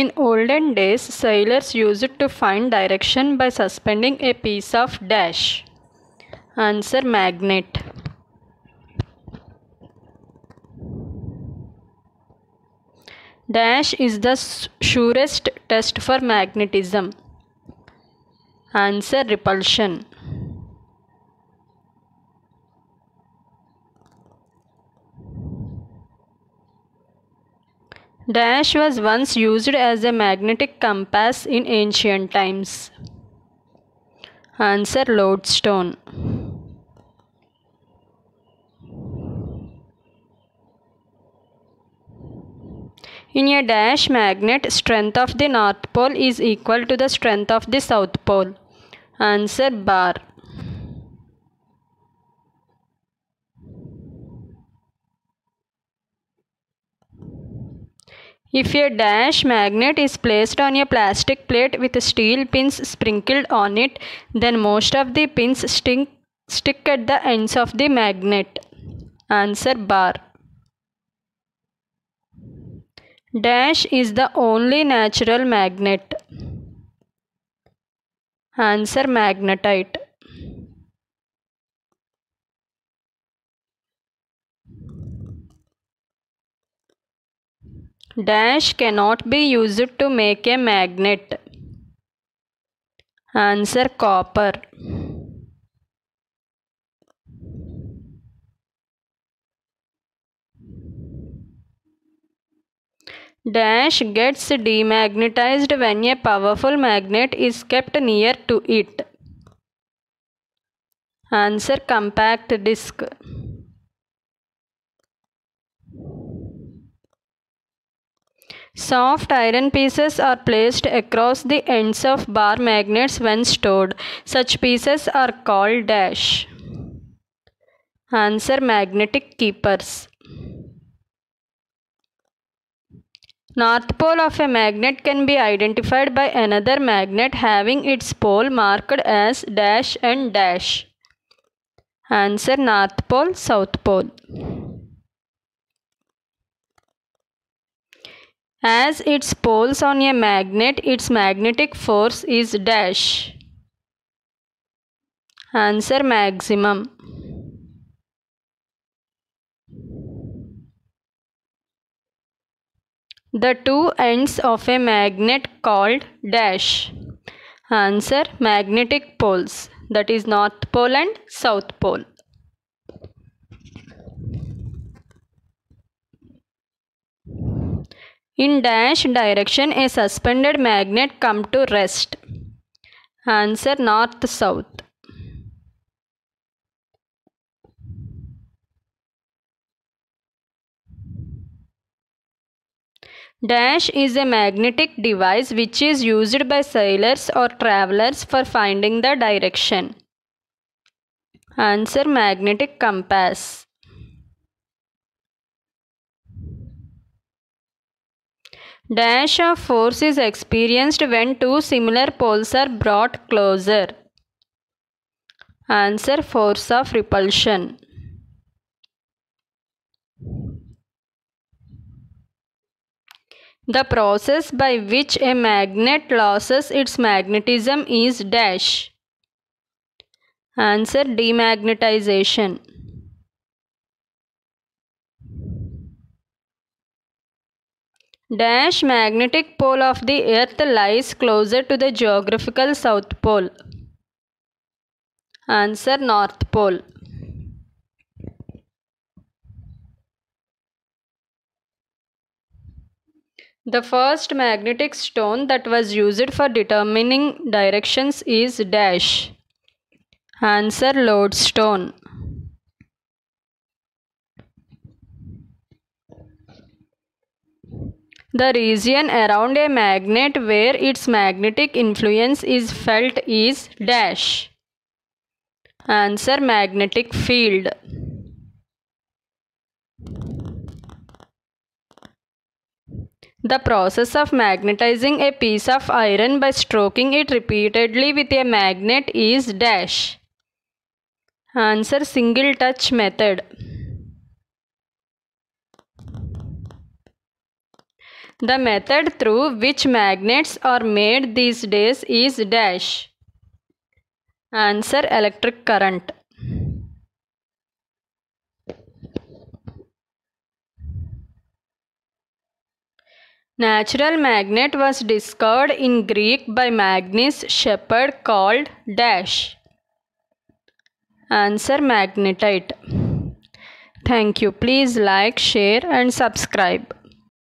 In olden days, sailors used to find direction by suspending a piece of dash. Answer magnet. Dash is the surest test for magnetism. Answer repulsion. Dash was once used as a magnetic compass in ancient times. Answer lodestone. In a dash magnet, strength of the north pole is equal to the strength of the south pole. Answer bar. If a dash magnet is placed on a plastic plate with steel pins sprinkled on it, then most of the pins stick, stick at the ends of the magnet. Answer bar. Dash is the only natural magnet. Answer magnetite. Dash cannot be used to make a magnet. Answer copper. Dash gets demagnetized when a powerful magnet is kept near to it. Answer compact disc. Soft iron pieces are placed across the ends of bar magnets when stored. Such pieces are called dash. Answer magnetic keepers. North pole of a magnet can be identified by another magnet having its pole marked as dash and dash. Answer North pole, South pole. As its poles on a magnet, its magnetic force is dash. Answer maximum. The two ends of a magnet called dash. Answer magnetic poles that is north pole and south pole. In dash direction a suspended magnet come to rest. Answer north south. Dash is a magnetic device which is used by sailors or travelers for finding the direction. Answer magnetic compass. Dash of force is experienced when two similar poles are brought closer. Answer force of repulsion. The process by which a magnet loses its magnetism is dash. Answer demagnetization. Dash magnetic pole of the earth lies closer to the geographical south pole. Answer north pole. The first magnetic stone that was used for determining directions is dash. Answer lodestone. The region around a magnet where its magnetic influence is felt is dash. Answer magnetic field. The process of magnetizing a piece of iron by stroking it repeatedly with a magnet is dash. Answer single touch method. The method through which magnets are made these days is dash. Answer electric current. Natural magnet was discovered in Greek by Magnus Shepherd called dash. Answer magnetite. Thank you. Please like, share and subscribe.